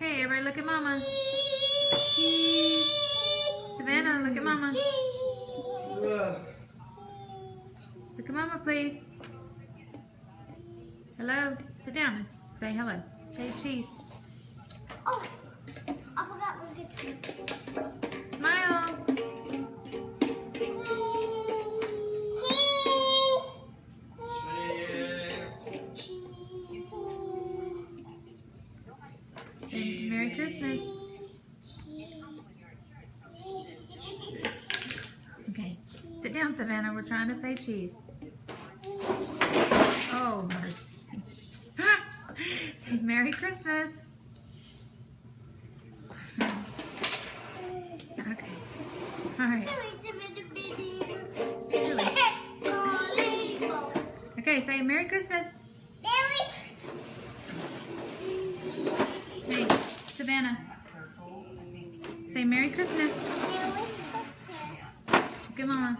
Okay, everybody look at Mama. Cheese. Savannah, look at Mama. Look at Mama, please. Hello. Sit down and say hello. Say cheese. Oh, I forgot we're good. Say Merry Christmas. Okay. Sit down, Savannah. We're trying to say cheese. Oh, mercy. say Merry Christmas. Okay. All right. Okay, say Merry Christmas. Savannah. Say Merry Christmas. Look at Mama.